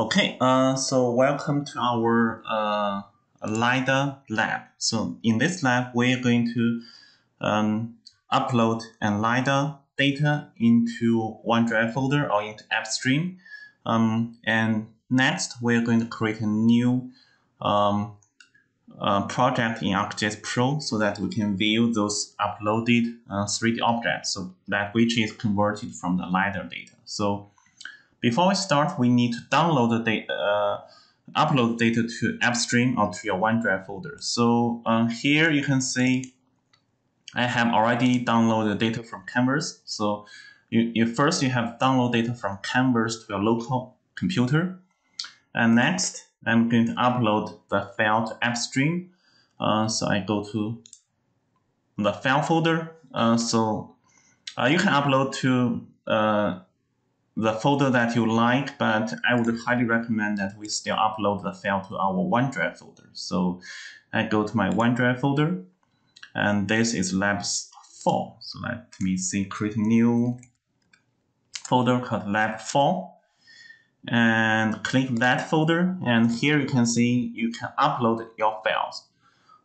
Okay, uh, so welcome to our uh, LiDAR lab. So in this lab, we're going to um, upload and LiDAR data into OneDrive folder or into AppStream. Um, and next, we're going to create a new um, uh, project in ArcGIS Pro so that we can view those uploaded uh, 3D objects, so that which is converted from the LiDAR data. So before we start, we need to download the data, uh, upload data to AppStream or to your OneDrive folder. So uh, here you can see I have already downloaded the data from Canvas. So you, you first you have download data from Canvas to your local computer. And next, I'm going to upload the file to AppStream. Uh, so I go to the file folder. Uh, so uh, you can upload to uh, the folder that you like, but I would highly recommend that we still upload the file to our OneDrive folder. So I go to my OneDrive folder, and this is labs 4. So let me see, create new folder called lab 4 and click that folder and here you can see you can upload your files.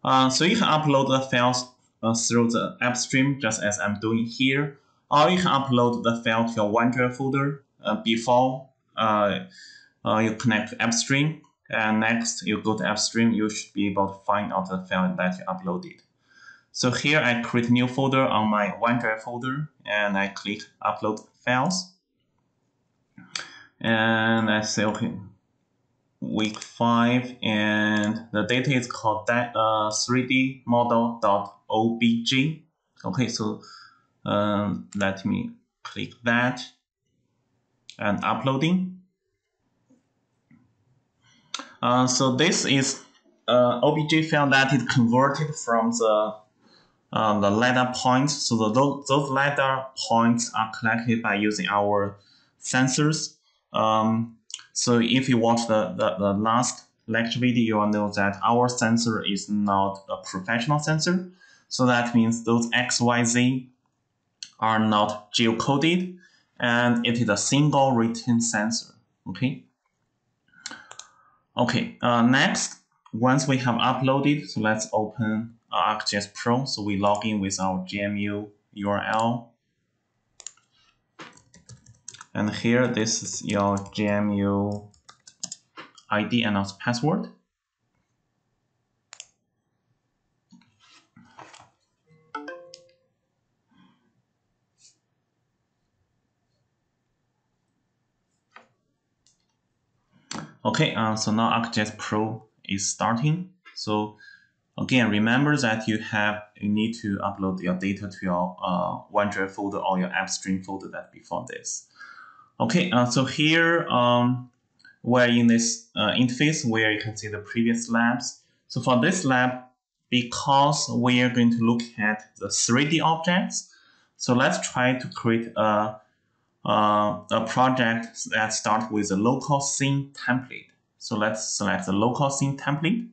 Uh, so you can upload the files uh, through the AppStream just as I'm doing here or you can upload the file to your OneDrive folder uh, before uh, uh, you connect to AppStream. And next, you go to AppStream, you should be able to find out the file that you uploaded. So here I create a new folder on my OneDrive folder, and I click Upload Files. And I say, okay, week 5, and the data is called that, uh, 3D model.obj. Okay, so um, let me click that and uploading. Uh, so this is uh, OBJ file that is converted from the uh, the LiDAR points. So the, those, those LiDAR points are collected by using our sensors. Um, so if you watch the, the, the last lecture video, you will know that our sensor is not a professional sensor. So that means those XYZ are not geocoded and it is a single retain sensor. Okay. Okay. Uh, next, once we have uploaded, so let's open ArcGIS Pro. So we log in with our GMU URL. And here, this is your GMU ID and also password. Okay, uh, so now ArcGIS Pro is starting. So again, remember that you have you need to upload your data to your uh, OneDrive folder or your AppStream folder that before this. Okay, uh, so here um, we're in this uh, interface where you can see the previous labs. So for this lab, because we are going to look at the 3D objects, so let's try to create a uh, a project that starts with a local scene template. So let's select the local scene template.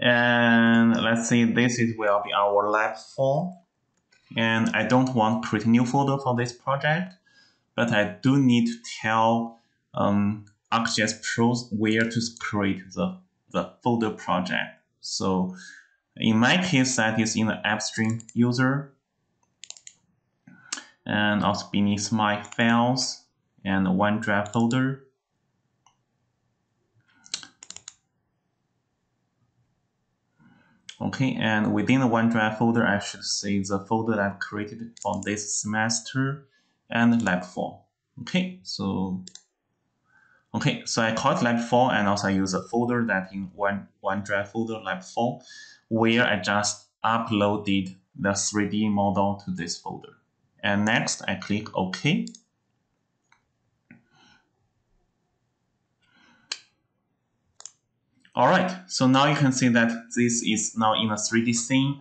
And let's say this is will be our lab 4. And I don't want create a new folder for this project, but I do need to tell um, ArcGIS Pro where to create the, the folder project. So in my case, that is in the AppStream user and also beneath my files and OneDrive folder. Okay, and within the OneDrive folder, I should see the folder that I've created for this semester and Lab 4. Okay, so okay, so I call it Lab 4 and also I use a folder that in one OneDrive folder Lab 4 where I just uploaded the 3D model to this folder. And next, I click OK. All right, so now you can see that this is now in a 3D scene.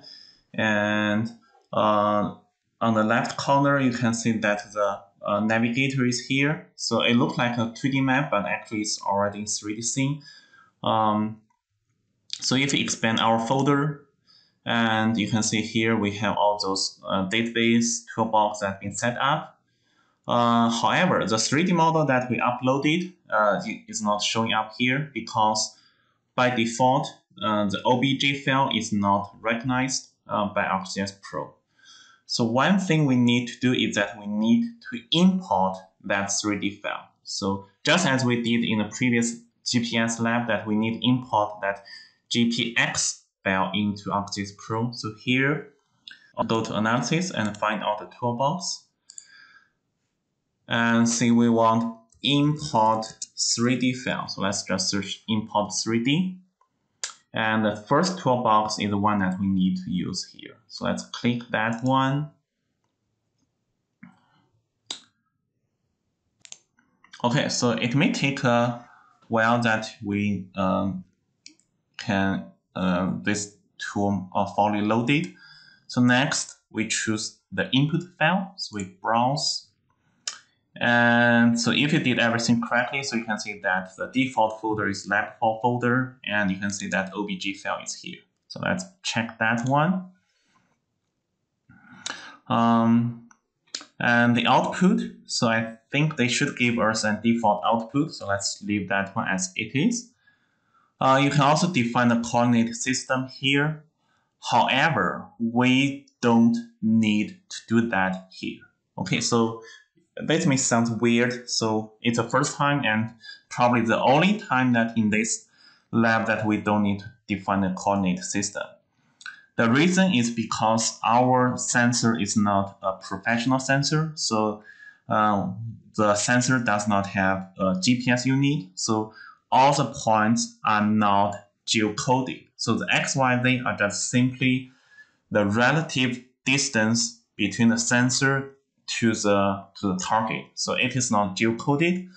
And uh, on the left corner, you can see that the uh, navigator is here. So it looks like a 2D map, but actually it's already in 3D scene. Um, so if we expand our folder, and you can see here we have all those uh, database toolbox that have been set up. Uh, however, the 3D model that we uploaded uh, is not showing up here because by default, uh, the OBJ file is not recognized uh, by ArcGIS Pro. So one thing we need to do is that we need to import that 3D file. So just as we did in the previous GPS lab that we need import that GPX file into ArcGIS Pro. So here, go to analysis and find out the toolbox. And see we want import 3D file. So let's just search import 3D. And the first toolbox is the one that we need to use here. So let's click that one. Okay, so it may take a while that we um, can uh, this tool are fully loaded. So next we choose the input file. So we browse and so if you did everything correctly, so you can see that the default folder is lab4 folder, and you can see that OBJ file is here. So let's check that one. Um, and the output, so I think they should give us a default output. So let's leave that one as it is. Uh, you can also define the coordinate system here. However, we don't need to do that here. Okay, so that may sound weird. So it's the first time and probably the only time that in this lab that we don't need to define a coordinate system. The reason is because our sensor is not a professional sensor. So um, the sensor does not have a GPS unit. So all the points are not geocoded. So the X, Y, Z are just simply the relative distance between the sensor to the to the target. So it is not geocoded.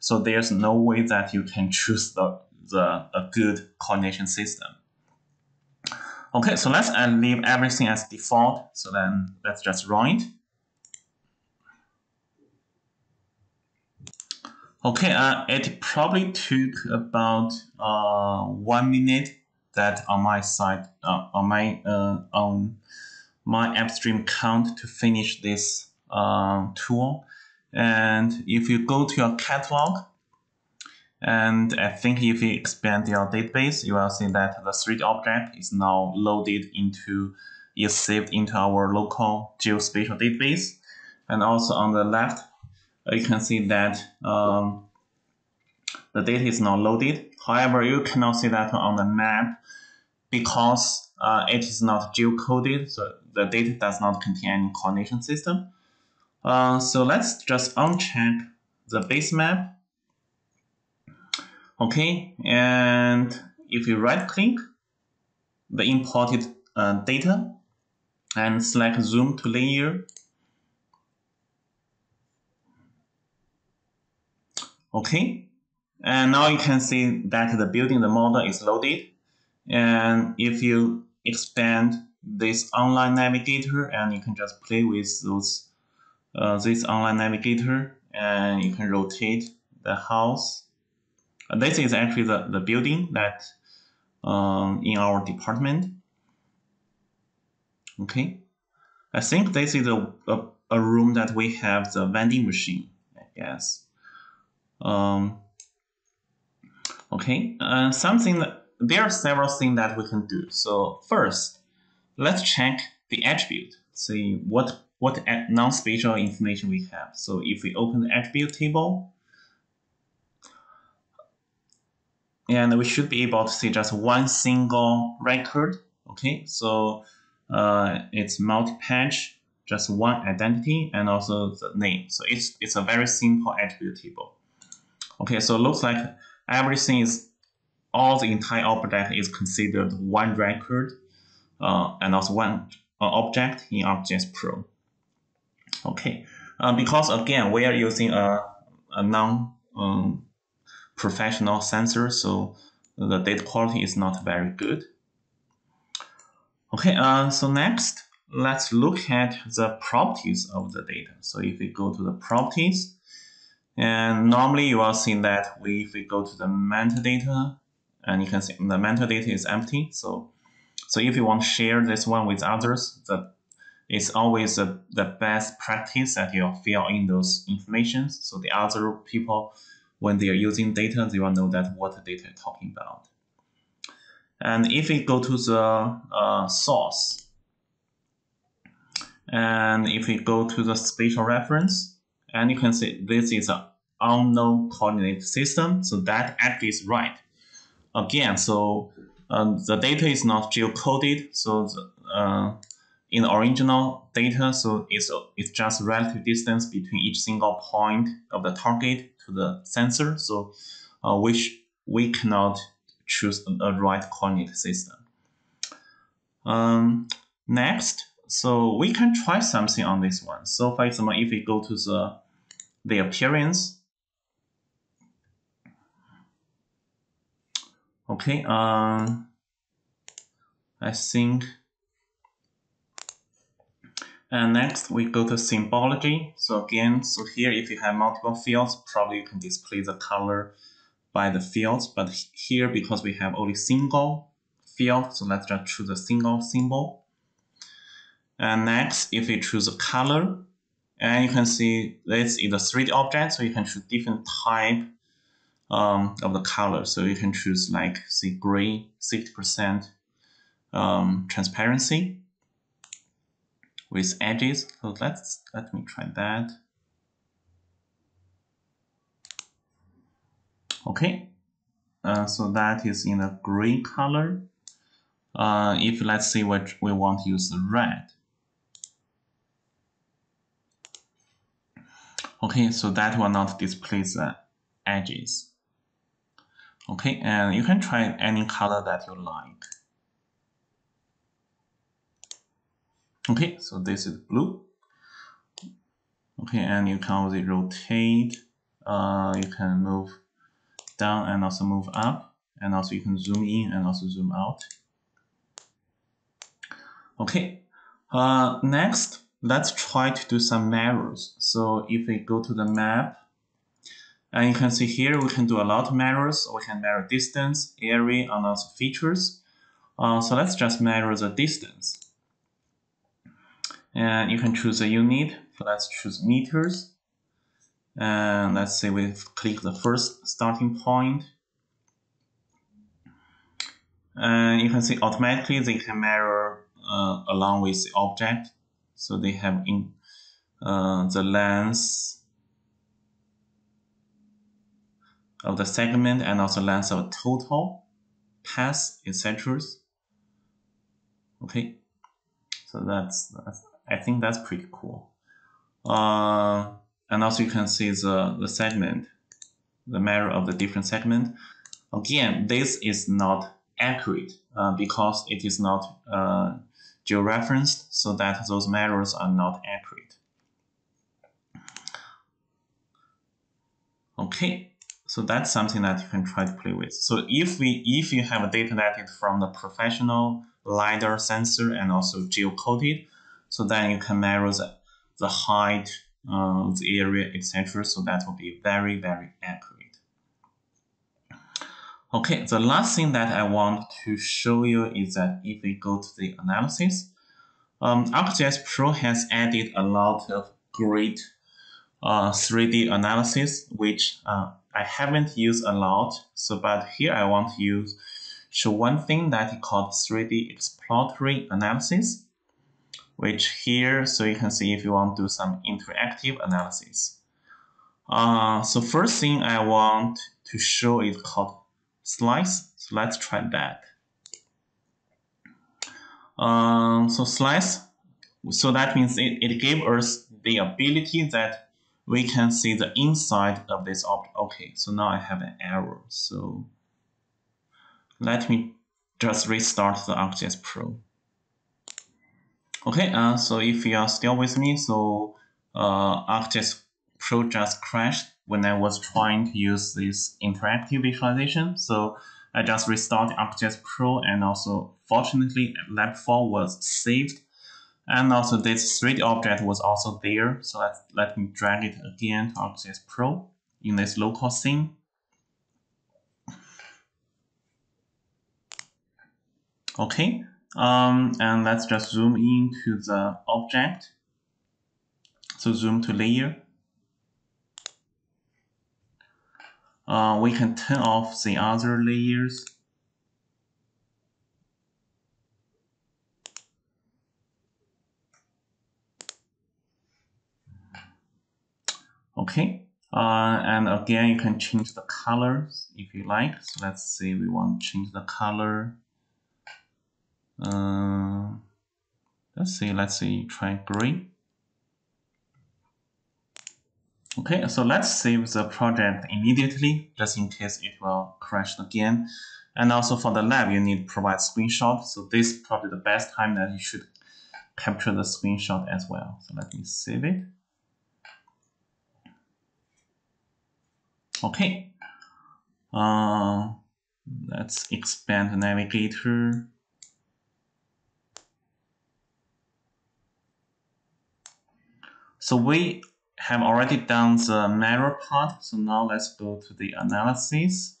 So there's no way that you can choose the, the a good coordination system. Okay, so let's uh, leave everything as default. So then let's just run it. Okay, uh, it probably took about uh, one minute that on my side, uh, on my uh, on my AppStream count to finish this uh, tool. And if you go to your catalog, and I think if you expand your database, you will see that the 3D object is now loaded into, is saved into our local geospatial database. And also on the left, you can see that um, the data is now loaded. However, you cannot see that on the map because uh, it is not geocoded, so the data does not contain any coordination system. Uh, so let's just uncheck the base map. Okay, and if you right click the imported uh, data and select zoom to layer. Okay, and now you can see that the building, the model is loaded. And if you expand this online navigator and you can just play with those uh, this online navigator and you can rotate the house. This is actually the, the building that um, in our department. Okay, I think this is a, a, a room that we have the vending machine, I guess. Um, okay, uh, something that there are several things that we can do. So first, let's check the attribute. See what what non-spatial information we have. So if we open the attribute table, and we should be able to see just one single record. Okay, so uh, it's MultiPatch, just one identity, and also the name. So it's it's a very simple attribute table. Okay, so looks like everything is all the entire object is considered one record, uh, and also one uh, object in ArcGIS Pro. Okay, uh, because again, we are using a, a non um, professional sensor, so the data quality is not very good. Okay, uh, so next, let's look at the properties of the data. So if we go to the properties, and normally you will see that we, if we go to the metadata, and you can see the metadata is empty. So, so if you want to share this one with others, the it's always a, the best practice that you fill in those informations. So the other people, when they are using data, they will know that what data you're talking about. And if we go to the uh, source, and if we go to the spatial reference, and you can see this is an unknown coordinate system, so that actually is right. Again, so um, the data is not geocoded, so the, uh, in the original data, so it's, it's just relative distance between each single point of the target to the sensor, so uh, which we cannot choose a right coordinate system. Um, next, so we can try something on this one. So for example, if we go to the, the appearance, okay, um, I think, and next we go to symbology. So again, so here if you have multiple fields, probably you can display the color by the fields, but here because we have only single field, so let's just choose a single symbol. And next, if we choose a color, and you can see this is a 3D object, so you can choose different type um, of the color. So you can choose like say gray, 60% um, transparency with edges. So let's let me try that. Okay, uh, so that is in a green color. Uh, if let's say what we want to use red. Okay, so that will not display the edges. Okay, and you can try any color that you like. Okay, so this is blue. Okay, and you can also rotate. Uh, you can move down and also move up and also you can zoom in and also zoom out. Okay, uh, next, let's try to do some mirrors. So if we go to the map, and you can see here we can do a lot of mirrors. We can mirror distance, area, and also features. Uh, so let's just measure the distance. And you can choose a unit. So let's choose meters. And let's say we click the first starting point. And you can see automatically they can mirror uh, along with the object. So they have in uh, the length of the segment and also length of total path, etc. Okay, so that's, that's I think that's pretty cool. Uh, and also you can see the, the segment, the measure of the different segment. Again, this is not accurate uh, because it is not uh, georeferenced, so that those measures are not accurate. Okay, so that's something that you can try to play with. So if we if you have a data that is from the professional LiDAR sensor and also geocoded, so then you can measure the, the height, uh, the area, etc. So that will be very, very accurate. Okay, the last thing that I want to show you is that if we go to the analysis, um, ArcGIS Pro has added a lot of great uh, 3D analysis, which uh, I haven't used a lot. So, but here I want to use show one thing that is called 3D exploratory analysis which here, so you can see if you want to do some interactive analysis. Uh, so first thing I want to show is called slice. So let's try that. Um, so slice, so that means it, it gave us the ability that we can see the inside of this object. Okay, so now I have an error. So let me just restart the ArcGIS Pro. Okay, uh, so if you are still with me, so uh, ArcGIS Pro just crashed when I was trying to use this interactive visualization. So I just restarted ArcGIS Pro and also fortunately Lab 4 was saved. And also this 3D object was also there. So let let me drag it again to ArcGIS Pro in this local scene. Okay, Um, and let's just zoom into the object. So zoom to layer. Uh, we can turn off the other layers. Okay, uh, and again, you can change the colors if you like. So let's say we want to change the color. Uh, let's see, let's say try gray. Okay, so let's save the project immediately, just in case it will crash again. And also for the lab, you need to provide screenshot. So this is probably the best time that you should capture the screenshot as well. So let me save it. Okay. Uh, let's expand the navigator. So we have already done the mirror part. So now let's go to the analysis.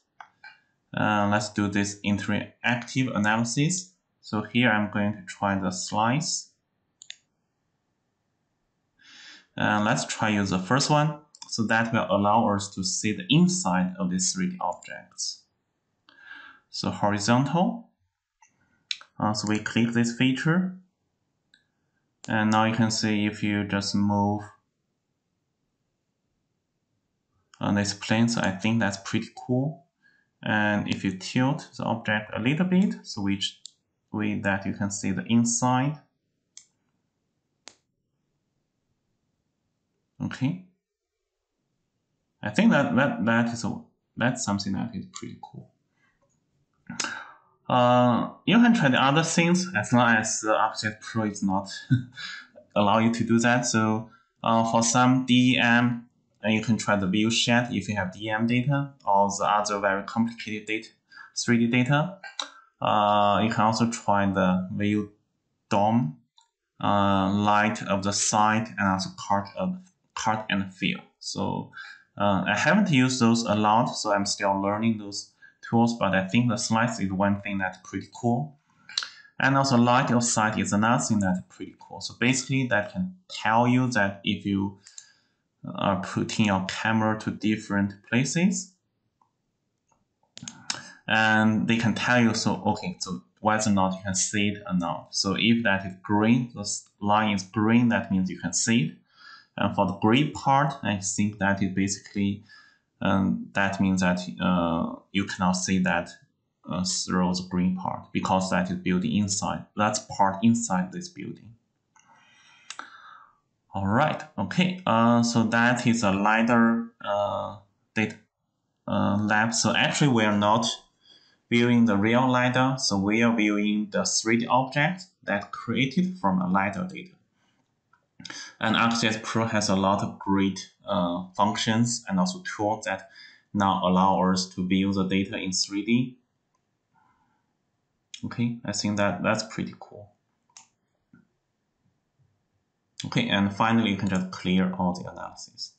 Uh, let's do this interactive analysis. So here I'm going to try the slice. And let's try use the first one. So that will allow us to see the inside of these 3D objects. So horizontal. Uh, so we click this feature. And now you can see if you just move on this plane, so I think that's pretty cool. And if you tilt the object a little bit, so which way that you can see the inside. Okay. I think that that that is a that's something that is pretty cool. Uh, you can try the other things as long as the Object Pro is not allow you to do that. So uh, for some DEM, uh, you can try the viewshed if you have DEM data or the other very complicated data, 3D data. Uh, you can also try the view dome, uh, light of the site, and also cart of cart and fill. So uh, I haven't used those a lot, so I'm still learning those tools, but I think the slice is one thing that's pretty cool. And also line of sight is another thing that's pretty cool. So basically that can tell you that if you are putting your camera to different places, and they can tell you, so okay, so whether or not you can see it or not. So if that is green, the line is green, that means you can see it. And for the gray part, I think that is basically um, that means that uh, you cannot see that uh, through the green part because that is building inside. That's part inside this building. All right, okay, uh, so that is a LiDAR uh, data uh, lab. So actually we are not viewing the real LiDAR, so we are viewing the 3D object that created from a LiDAR data. And ArcGIS Pro has a lot of great uh, functions and also tools that now allow us to view the data in 3D. Okay, I think that that's pretty cool. Okay, and finally, you can just clear all the analysis.